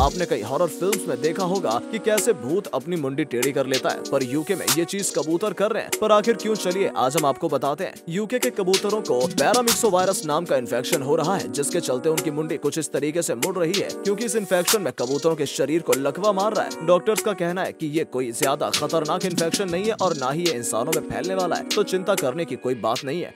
आपने कई horror films में देखा होगा कि कैसे भूत अपनी मुंडी टेढ़ी कर लेता है, पर यूके में ये चीज़ कबूतर कर रहे हैं। पर आखिर क्यों? चलिए, आज हम आपको बताते हैं। यूके के कबूतरों को पैरामिक्सो वायरस नाम का इन्फेक्शन हो रहा है, जिसके चलते उनकी मुंडी कुछ इस तरीके से मुड़ रही है, क्योंकि इस इन्फेक्शन में कबूतरों के शरीर को लकवा मार रहा है। डॉक्टर्स का कहना है की ये कोई ज़्यादा खतरनाक इन्फेक्शन नहीं है और न ही ये इंसानों में फैलने वाला है। तो चिंता करने की कोई बात नहीं है।